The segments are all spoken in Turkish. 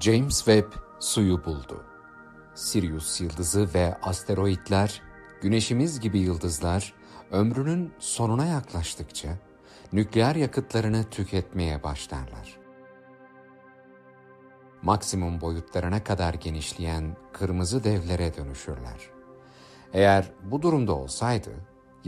James Webb suyu buldu. Sirius yıldızı ve asteroitler, güneşimiz gibi yıldızlar, ömrünün sonuna yaklaştıkça nükleer yakıtlarını tüketmeye başlarlar. Maksimum boyutlarına kadar genişleyen kırmızı devlere dönüşürler. Eğer bu durumda olsaydı,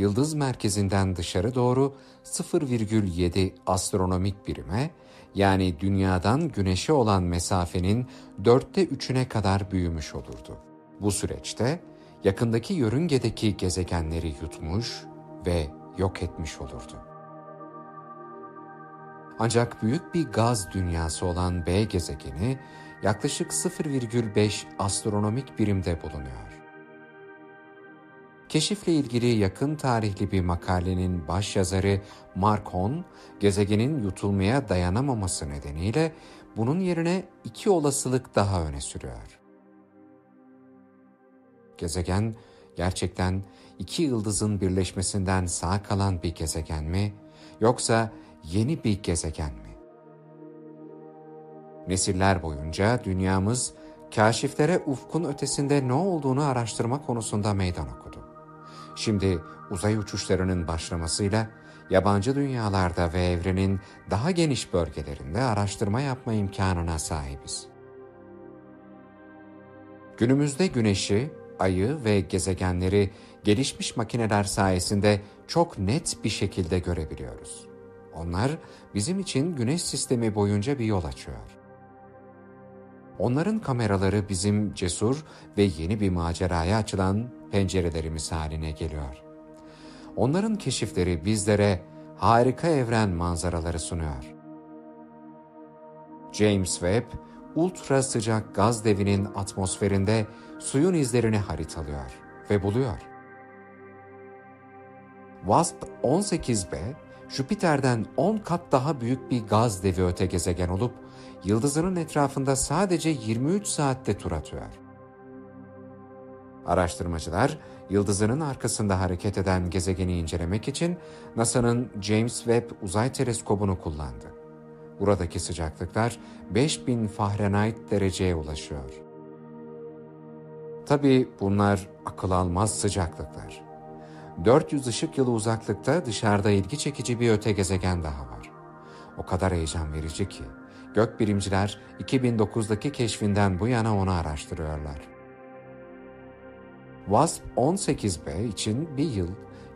yıldız merkezinden dışarı doğru 0,7 astronomik birime yani dünyadan güneşe olan mesafenin dörtte üçüne kadar büyümüş olurdu. Bu süreçte yakındaki yörüngedeki gezegenleri yutmuş ve yok etmiş olurdu. Ancak büyük bir gaz dünyası olan B gezegeni yaklaşık 0,5 astronomik birimde bulunuyor. Keşifle ilgili yakın tarihli bir makalenin başyazarı Mark Hon, gezegenin yutulmaya dayanamaması nedeniyle bunun yerine iki olasılık daha öne sürüyor. Gezegen gerçekten iki yıldızın birleşmesinden sağ kalan bir gezegen mi yoksa yeni bir gezegen mi? Nesiller boyunca dünyamız kaşiflere ufkun ötesinde ne olduğunu araştırma konusunda meydan okudu. Şimdi uzay uçuşlarının başlamasıyla yabancı dünyalarda ve evrenin daha geniş bölgelerinde araştırma yapma imkanına sahibiz. Günümüzde güneşi, ayı ve gezegenleri gelişmiş makineler sayesinde çok net bir şekilde görebiliyoruz. Onlar bizim için güneş sistemi boyunca bir yol açıyor. Onların kameraları bizim cesur ve yeni bir maceraya açılan pencerelerimiz haline geliyor. Onların keşifleri bizlere harika evren manzaraları sunuyor. James Webb, ultra sıcak gaz devinin atmosferinde suyun izlerini haritalıyor ve buluyor. WASP-18b, Jüpiter'den 10 kat daha büyük bir gaz devi öte gezegen olup, yıldızının etrafında sadece 23 saatte tur atıyor. Araştırmacılar, yıldızının arkasında hareket eden gezegeni incelemek için NASA'nın James Webb Uzay Teleskobu'nu kullandı. Buradaki sıcaklıklar 5000 Fahrenheit dereceye ulaşıyor. Tabii bunlar akıl almaz sıcaklıklar. 400 ışık yılı uzaklıkta dışarıda ilgi çekici bir öte gezegen daha var. O kadar heyecan verici ki gökbilimciler 2009'daki keşfinden bu yana onu araştırıyorlar. WASP-18b için bir yıl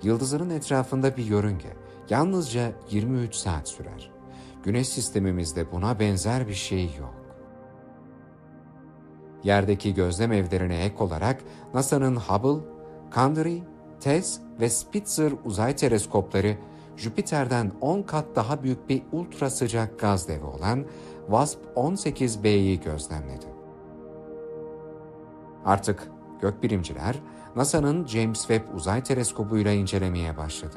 yıldızının etrafında bir yörünge yalnızca 23 saat sürer. Güneş sistemimizde buna benzer bir şey yok. Yerdeki gözlem evlerine ek olarak NASA'nın Hubble, Candri, TESS ve Spitzer uzay teleskopları Jüpiter'den 10 kat daha büyük bir ultra sıcak gaz devi olan WASP-18b'yi gözlemledi. Artık gökbilimciler NASA'nın James Webb Uzay Teleskobu'yla incelemeye başladı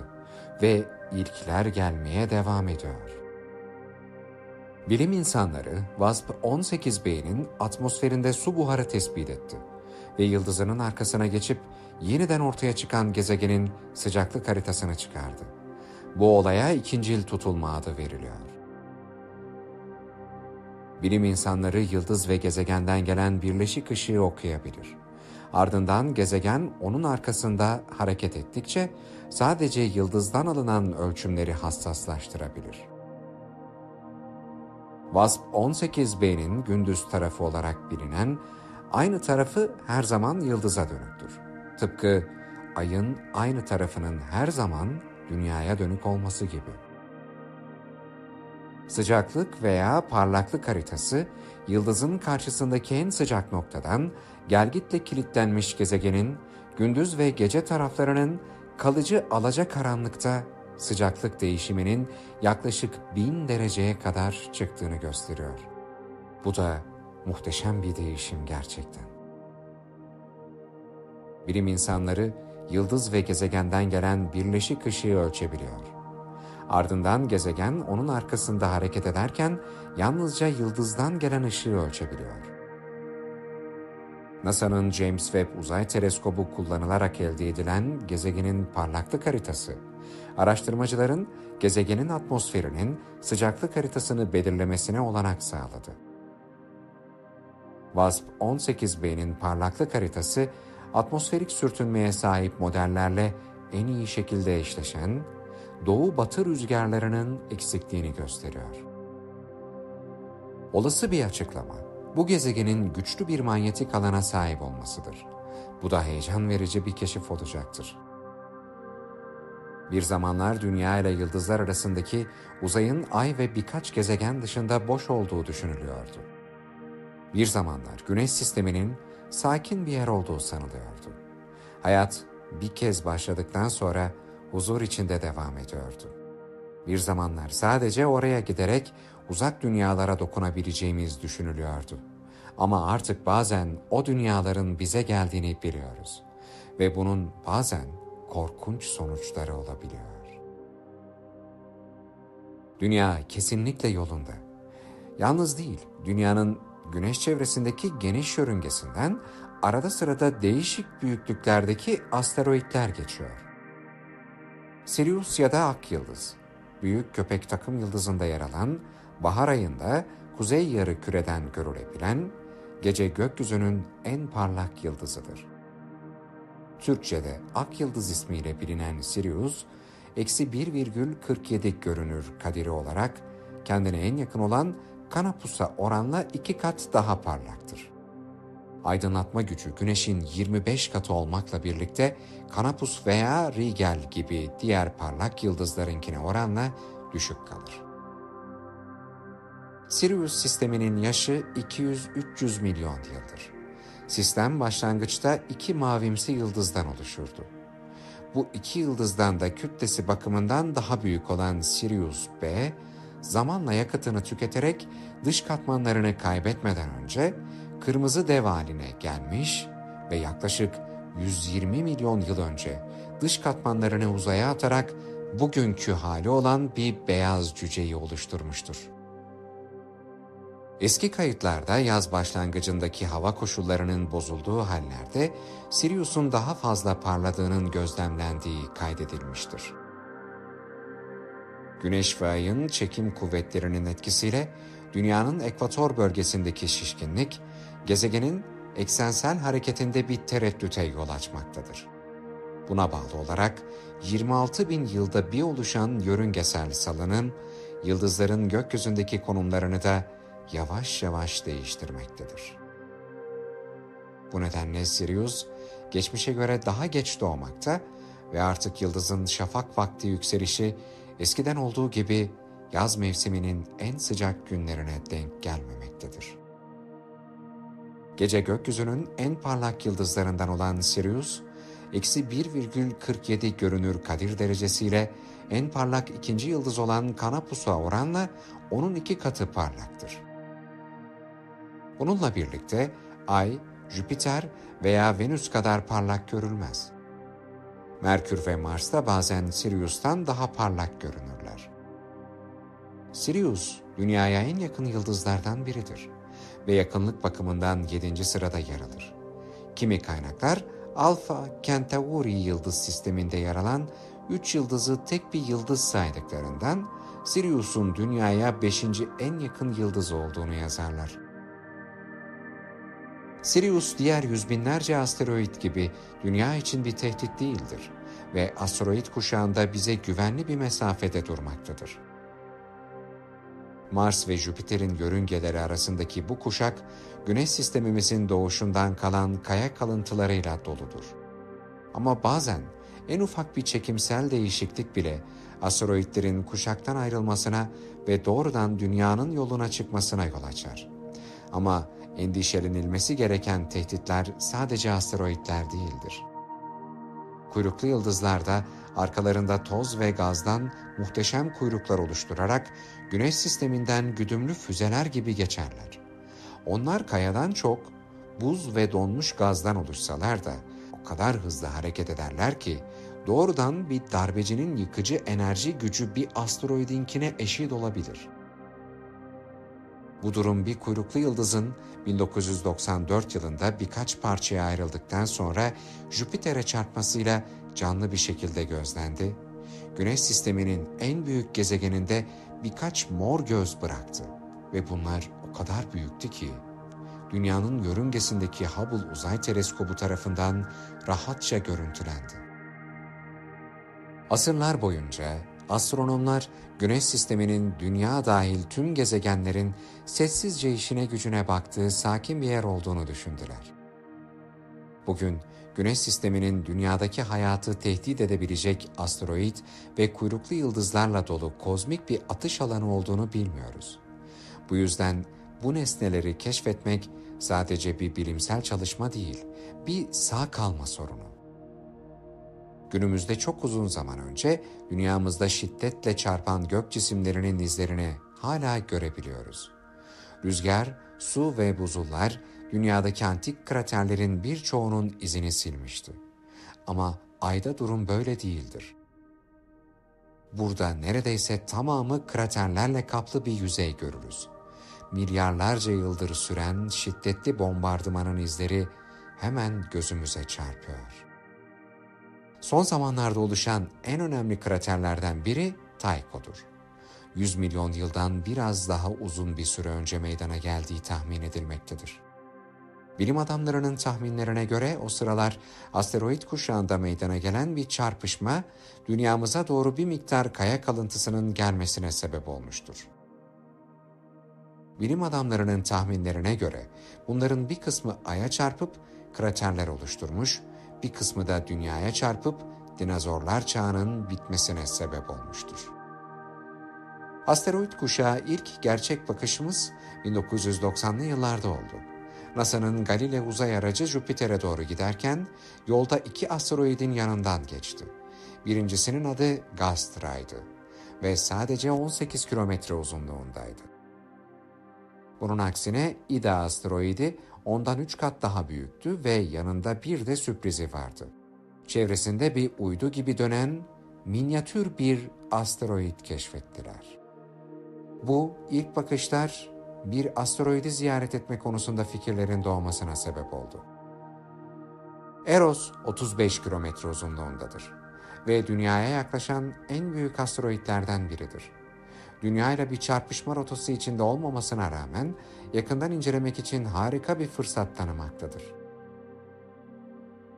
ve ilkler gelmeye devam ediyor. Bilim insanları WASP-18b'nin atmosferinde su buharı tespit etti ve yıldızının arkasına geçip yeniden ortaya çıkan gezegenin sıcaklık haritasını çıkardı. Bu olaya ikincil tutulma adı veriliyor. Bilim insanları yıldız ve gezegenden gelen birleşik ışığı okuyabilir. Ardından gezegen onun arkasında hareket ettikçe sadece yıldızdan alınan ölçümleri hassaslaştırabilir. WASP-18b'nin gündüz tarafı olarak bilinen aynı tarafı her zaman yıldıza dönüktür. Tıpkı ayın aynı tarafının her zaman dünyaya dönük olması gibi. Sıcaklık veya parlaklık haritası yıldızın karşısındaki en sıcak noktadan gelgitle kilitlenmiş gezegenin gündüz ve gece taraflarının kalıcı alacakaranlıkta sıcaklık değişiminin yaklaşık bin dereceye kadar çıktığını gösteriyor. Bu da muhteşem bir değişim gerçekten. Bilim insanları yıldız ve gezegenden gelen birleşik ışığı ölçebiliyor. Ardından gezegen onun arkasında hareket ederken yalnızca yıldızdan gelen ışığı ölçebiliyor. NASA'nın James Webb Uzay Teleskobu kullanılarak elde edilen gezegenin parlaklık haritası, araştırmacıların gezegenin atmosferinin sıcaklık haritasını belirlemesine olanak sağladı. WASP-18b'nin parlaklık haritası atmosferik sürtünmeye sahip modellerle en iyi şekilde eşleşen, doğu-batı rüzgarlarının eksikliğini gösteriyor. Olası bir açıklama, bu gezegenin güçlü bir manyetik alana sahip olmasıdır. Bu da heyecan verici bir keşif olacaktır. Bir zamanlar Dünya ile yıldızlar arasındaki uzayın ay ve birkaç gezegen dışında boş olduğu düşünülüyordu. Bir zamanlar Güneş sisteminin sakin bir yer olduğu sanılıyordu. Hayat bir kez başladıktan sonra huzur içinde devam ediyordu. Bir zamanlar sadece oraya giderek uzak dünyalara dokunabileceğimiz düşünülüyordu. Ama artık bazen o dünyaların bize geldiğini biliyoruz ve bunun bazen korkunç sonuçları olabiliyor. Dünya kesinlikle yolunda. Yalnız değil, dünyanın güneş çevresindeki geniş yörüngesinden arada sırada değişik büyüklüklerdeki asteroitler geçiyor. Sirius ya da Ak Yıldız, büyük köpek takım yıldızında yer alan, bahar ayında kuzey yarı küreden görülebilen, gece gökyüzünün en parlak yıldızıdır. Türkçe'de Ak Yıldız ismiyle bilinen Sirius, eksi 1,47 görünür kadiri olarak kendine en yakın olan Kanapus'a oranla iki kat daha parlaktır. Aydınlatma gücü Güneş'in 25 katı olmakla birlikte Kanapus veya Rigel gibi diğer parlak yıldızlarınkine oranla düşük kalır. Sirius sisteminin yaşı 200-300 milyon yıldır. Sistem başlangıçta iki mavimsi yıldızdan oluşurdu. Bu iki yıldızdan da kütlesi bakımından daha büyük olan Sirius B, zamanla yakıtını tüketerek dış katmanlarını kaybetmeden önce kırmızı dev haline gelmiş ve yaklaşık 120 milyon yıl önce dış katmanlarını uzaya atarak bugünkü hali olan bir beyaz cüceyi oluşturmuştur. Eski kayıtlarda yaz başlangıcındaki hava koşullarının bozulduğu hallerde Sirius'un daha fazla parladığının gözlemlendiği kaydedilmiştir. Güneş ve Ay'ın çekim kuvvetlerinin etkisiyle Dünyanın ekvator bölgesindeki şişkinlik, gezegenin eksensel hareketinde bir tereddüte yol açmaktadır. Buna bağlı olarak 26 bin yılda bir oluşan yörüngesel salınım, yıldızların gökyüzündeki konumlarını da yavaş yavaş değiştirmektedir. Bu nedenle Sirius, geçmişe göre daha geç doğmakta ve artık yıldızın şafak vakti yükselişi eskiden olduğu gibi yaz mevsiminin en sıcak günlerine denk gelmemektedir. Gece gökyüzünün en parlak yıldızlarından olan Sirius, eksi 1,47 görünür kadir derecesiyle en parlak ikinci yıldız olan Kanapus'a oranla onun iki katı parlaktır. Bununla birlikte Ay, Jüpiter veya Venüs kadar parlak görülmez. Merkür ve Mars da bazen Sirius'tan daha parlak görünürler. Sirius, Dünya'ya en yakın yıldızlardan biridir ve yakınlık bakımından 7. sırada yer alır. Kimi kaynaklar Alfa Centauri yıldız sisteminde yer alan 3 yıldızı tek bir yıldız saydıklarından Sirius'un Dünya'ya 5. en yakın yıldız olduğunu yazarlar. Sirius diğer yüz binlerce asteroid gibi dünya için bir tehdit değildir ve asteroid kuşağında bize güvenli bir mesafede durmaktadır. Mars ve Jüpiter'in yörüngeleri arasındaki bu kuşak, Güneş sistemimizin doğuşundan kalan kaya kalıntılarıyla doludur. Ama bazen en ufak bir çekimsel değişiklik bile asteroidlerin kuşaktan ayrılmasına ve doğrudan dünyanın yoluna çıkmasına yol açar. Ama endişelenilmesi gereken tehditler sadece asteroidler değildir. Kuyruklu yıldızlar da arkalarında toz ve gazdan muhteşem kuyruklar oluşturarak güneş sisteminden güdümlü füzeler gibi geçerler. Onlar kayadan çok buz ve donmuş gazdan oluşsalar da o kadar hızlı hareket ederler ki doğrudan bir darbecinin yıkıcı enerji gücü bir asteroidinkine eşit olabilir. Bu durum bir kuyruklu yıldızın 1994 yılında birkaç parçaya ayrıldıktan sonra Jüpiter'e çarpmasıyla canlı bir şekilde gözlendi. Güneş sisteminin en büyük gezegeninde birkaç mor göz bıraktı ve bunlar o kadar büyüktü ki dünyanın yörüngesindeki Hubble Uzay Teleskobu tarafından rahatça görüntülendi. Asırlar boyunca astronomlar Güneş sisteminin dünya dahil tüm gezegenlerin sessizce işine gücüne baktığı sakin bir yer olduğunu düşündüler. Bugün Güneş sisteminin dünyadaki hayatı tehdit edebilecek asteroid ve kuyruklu yıldızlarla dolu kozmik bir atış alanı olduğunu bilmiyoruz. Bu yüzden bu nesneleri keşfetmek sadece bir bilimsel çalışma değil, bir sağ kalma sorunu. Günümüzde çok uzun zaman önce dünyamızda şiddetle çarpan gök cisimlerinin izlerini hala görebiliyoruz. Rüzgar, su ve buzullar dünyadaki antik kraterlerin birçoğunun izini silmişti. Ama ayda durum böyle değildir. Burada neredeyse tamamı kraterlerle kaplı bir yüzey görürüz. Milyarlarca yıldır süren şiddetli bombardımanın izleri hemen gözümüze çarpıyor. Son zamanlarda oluşan en önemli kraterlerden biri Tycho'dur. 100 milyon yıldan biraz daha uzun bir süre önce meydana geldiği tahmin edilmektedir. Bilim adamlarının tahminlerine göre o sıralar asteroid kuşağında meydana gelen bir çarpışma dünyamıza doğru bir miktar kaya kalıntısının gelmesine sebep olmuştur. Bilim adamlarının tahminlerine göre bunların bir kısmı aya çarpıp kraterler oluşturmuş, bir kısmı da dünyaya çarpıp dinozorlar çağının bitmesine sebep olmuştur. Asteroid kuşağı ilk gerçek bakışımız 1990'lı yıllarda oldu. NASA'nın Galileo uzay aracı Jüpiter'e doğru giderken yolda iki asteroidin yanından geçti. Birincisinin adı Gastra'ydı ve sadece 18 kilometre uzunluğundaydı. Bunun aksine Ida asteroidi ondan 3 kat daha büyüktü ve yanında bir de sürprizi vardı. Çevresinde bir uydu gibi dönen minyatür bir asteroid keşfettiler. Bu ilk bakışlar bir asteroidi ziyaret etme konusunda fikirlerin doğmasına sebep oldu. Eros 35 kilometre uzunluğundadır ve dünyaya yaklaşan en büyük asteroidlerden biridir. Dünya ile bir çarpışma rotası içinde olmamasına rağmen yakından incelemek için harika bir fırsat tanımaktadır.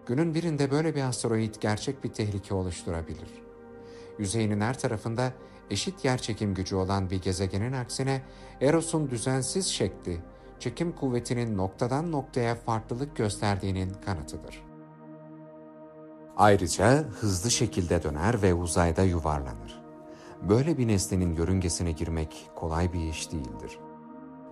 Günün birinde böyle bir asteroid gerçek bir tehlike oluşturabilir. Yüzeyinin her tarafında eşit yer çekim gücü olan bir gezegenin aksine Eros'un düzensiz şekli, çekim kuvvetinin noktadan noktaya farklılık gösterdiğinin kanıtıdır. Ayrıca hızlı şekilde döner ve uzayda yuvarlanır. Böyle bir nesnenin yörüngesine girmek kolay bir iş değildir.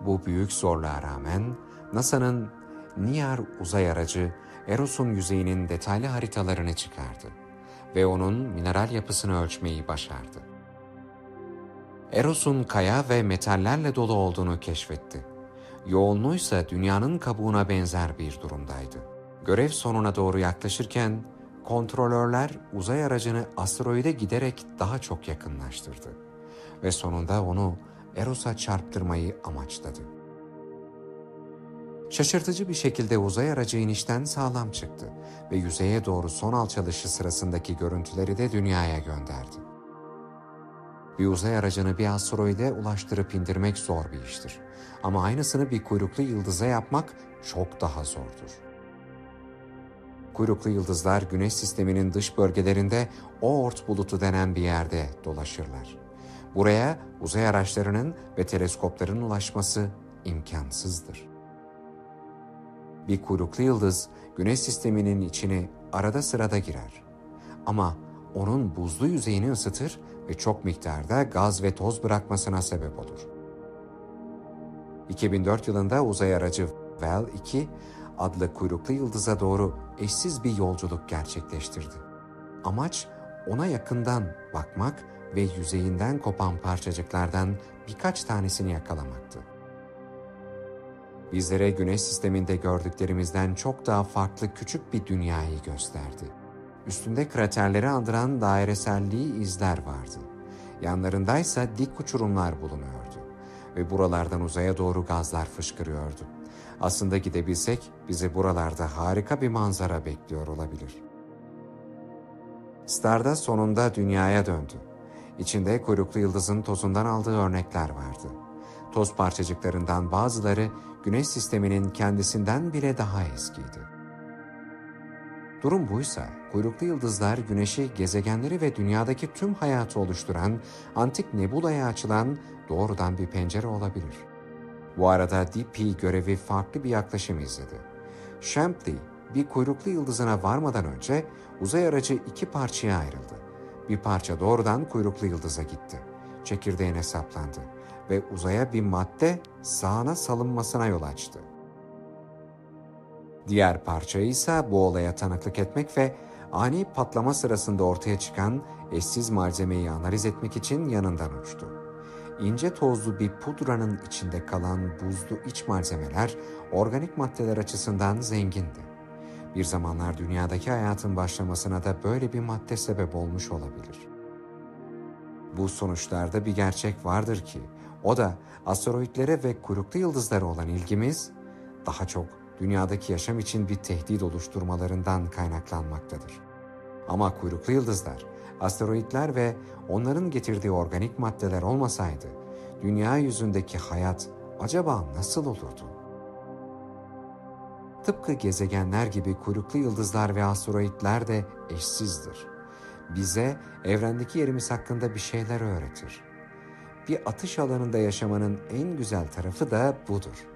Bu büyük zorluğa rağmen NASA'nın NIAR uzay aracı Eros'un yüzeyinin detaylı haritalarını çıkardı ve onun mineral yapısını ölçmeyi başardı. Eros'un kaya ve metallerle dolu olduğunu keşfetti. Yoğunluğu ise dünyanın kabuğuna benzer bir durumdaydı. Görev sonuna doğru yaklaşırken kontrolörler uzay aracını asteroide giderek daha çok yakınlaştırdı ve sonunda onu Eros'a çarptırmayı amaçladı. Şaşırtıcı bir şekilde uzay aracı inişten sağlam çıktı ve yüzeye doğru son alçalışı sırasındaki görüntüleri de dünyaya gönderdi. Bir uzay aracını bir asteroide ulaştırıp indirmek zor bir iştir. Ama aynısını bir kuyruklu yıldıza yapmak çok daha zordur. Kuyruklu yıldızlar güneş sisteminin dış bölgelerinde Oort bulutu denen bir yerde dolaşırlar. Buraya uzay araçlarının ve teleskopların ulaşması imkansızdır. Bir kuyruklu yıldız güneş sisteminin içine arada sırada girer. Ama onun buzlu yüzeyini ısıtır ve çok miktarda gaz ve toz bırakmasına sebep olur. 2004 yılında uzay aracı Vel 2 adlı kuyruklu yıldıza doğru eşsiz bir yolculuk gerçekleştirdi. Amaç ona yakından bakmak ve yüzeyinden kopan parçacıklardan birkaç tanesini yakalamaktı. Bizlere güneş sisteminde gördüklerimizden çok daha farklı küçük bir dünyayı gösterdi. Üstünde kraterleri andıran daireselliği izler vardı. Yanlarındaysa dik uçurumlar bulunuyordu ve buralardan uzaya doğru gazlar fışkırıyordu. Aslında gidebilsek bizi buralarda harika bir manzara bekliyor olabilir. Stardust sonunda dünyaya döndü. İçinde kuyruklu yıldızın tozundan aldığı örnekler vardı. Toz parçacıklarından bazıları Güneş sisteminin kendisinden bile daha eskiydi. Durum buysa kuyruklu yıldızlar Güneş'i, gezegenleri ve dünyadaki tüm hayatı oluşturan antik nebulaya açılan doğrudan bir pencere olabilir. Bu arada DP görevi farklı bir yaklaşım izledi. Shapley bir kuyruklu yıldızına varmadan önce uzay aracı iki parçaya ayrıldı. Bir parça doğrudan kuyruklu yıldıza gitti. Çekirdeğine saplandı ve uzaya bir madde sağına salınmasına yol açtı. Diğer parça ise bu olaya tanıklık etmek ve ani patlama sırasında ortaya çıkan eşsiz malzemeyi analiz etmek için yanından uçtu. İnce tozlu bir pudranın içinde kalan buzlu iç malzemeler organik maddeler açısından zengindi. Bir zamanlar dünyadaki hayatın başlamasına da böyle bir madde sebep olmuş olabilir. Bu sonuçlarda bir gerçek vardır ki o da asteroidlere ve kuyruklu yıldızlara olan ilgimiz daha çok dünyadaki yaşam için bir tehdit oluşturmalarından kaynaklanmaktadır. Ama kuyruklu yıldızlar, asteroidler ve onların getirdiği organik maddeler olmasaydı dünya yüzündeki hayat acaba nasıl olurdu? Tıpkı gezegenler gibi kuyruklu yıldızlar ve asteroidler de eşsizdir. Bize evrendeki yerimiz hakkında bir şeyler öğretir. Bir atış alanında yaşamanın en güzel tarafı da budur.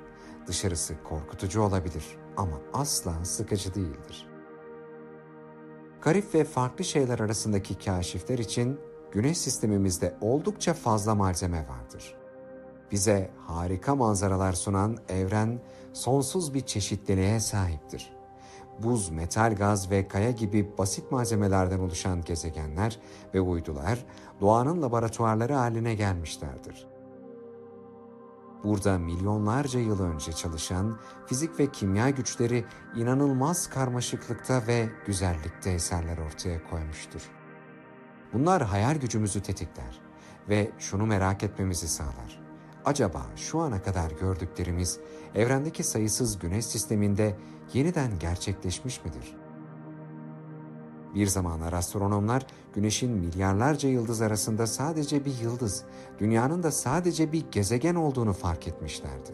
Dışarısı korkutucu olabilir ama asla sıkıcı değildir. Garip ve farklı şeyler arasındaki kaşifler için Güneş sistemimizde oldukça fazla malzeme vardır. Bize harika manzaralar sunan evren sonsuz bir çeşitliliğe sahiptir. Buz, metal, gaz ve kaya gibi basit malzemelerden oluşan gezegenler ve uydular doğanın laboratuvarları haline gelmişlerdir. Burada milyonlarca yıl önce çalışan fizik ve kimya güçleri inanılmaz karmaşıklıkta ve güzellikte eserler ortaya koymuştur. Bunlar hayal gücümüzü tetikler ve şunu merak etmemizi sağlar. Acaba şu ana kadar gördüklerimiz evrendeki sayısız güneş sisteminde yeniden gerçekleşmiş midir? Bir zamanlar astronomlar güneşin milyarlarca yıldız arasında sadece bir yıldız, dünyanın da sadece bir gezegen olduğunu fark etmişlerdi.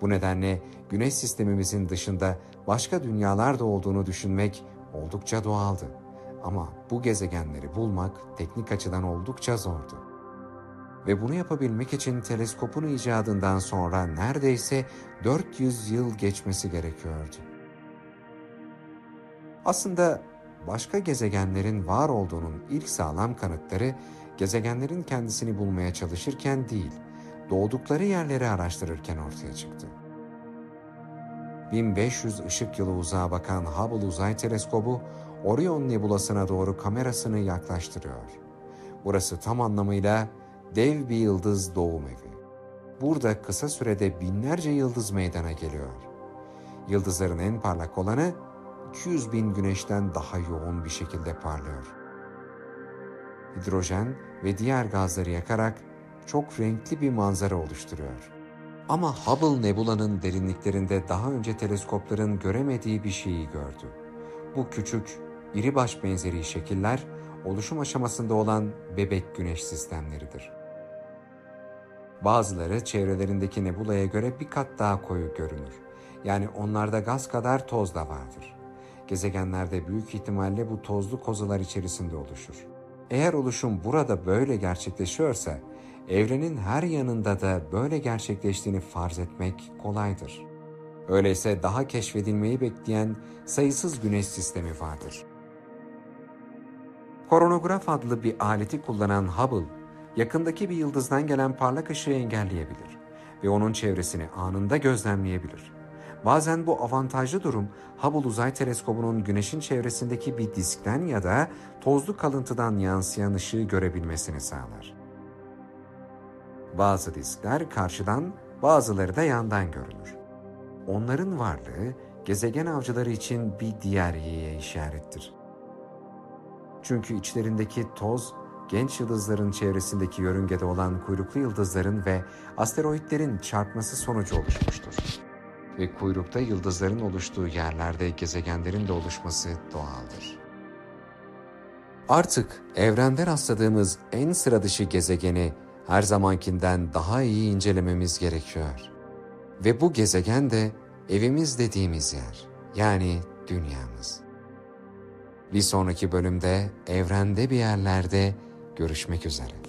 Bu nedenle güneş sistemimizin dışında başka dünyalar da olduğunu düşünmek oldukça doğaldı. Ama bu gezegenleri bulmak teknik açıdan oldukça zordu. Ve bunu yapabilmek için teleskopun icadından sonra neredeyse 400 yıl geçmesi gerekiyordu. Aslında başka gezegenlerin var olduğunun ilk sağlam kanıtları gezegenlerin kendisini bulmaya çalışırken değil, doğdukları yerleri araştırırken ortaya çıktı. 1500 ışık yılı uzağa bakan Hubble Uzay Teleskobu, Orion Nebulası'na doğru kamerasını yaklaştırıyor. Burası tam anlamıyla dev bir yıldız doğum evi. Burada kısa sürede binlerce yıldız meydana geliyor. Yıldızların en parlak olanı 200 bin güneşten daha yoğun bir şekilde parlıyor. Hidrojen ve diğer gazları yakarak çok renkli bir manzara oluşturuyor. Ama Hubble Nebula'nın derinliklerinde daha önce teleskopların göremediği bir şeyi gördü. Bu küçük, iri baş benzeri şekiller oluşum aşamasında olan bebek güneş sistemleridir. Bazıları çevrelerindeki nebulaya göre bir kat daha koyu görünür. Yani onlarda gaz kadar toz da vardır. Gezegenlerde büyük ihtimalle bu tozlu kozalar içerisinde oluşur. Eğer oluşum burada böyle gerçekleşiyorsa, evrenin her yanında da böyle gerçekleştiğini farz etmek kolaydır. Öyleyse daha keşfedilmeyi bekleyen sayısız güneş sistemi vardır. Koronograf adlı bir aleti kullanan Hubble, yakındaki bir yıldızdan gelen parlak ışığı engelleyebilir ve onun çevresini anında gözlemleyebilir. Bazen bu avantajlı durum Hubble Uzay Teleskobu'nun Güneş'in çevresindeki bir diskten ya da tozlu kalıntıdan yansıyan ışığı görebilmesini sağlar. Bazı diskler karşıdan, bazıları da yandan görülür. Onların varlığı gezegen avcıları için bir diğer iyiye işarettir. Çünkü içlerindeki toz genç yıldızların çevresindeki yörüngede olan kuyruklu yıldızların ve asteroitlerin çarpması sonucu oluşmuştur. Ve kuyrukta yıldızların oluştuğu yerlerde gezegenlerin de oluşması doğaldır. Artık evrende rastladığımız en sıra dışı gezegeni her zamankinden daha iyi incelememiz gerekiyor. Ve bu gezegen de evimiz dediğimiz yer, yani dünyamız. Bir sonraki bölümde evrende bir yerlerde görüşmek üzere.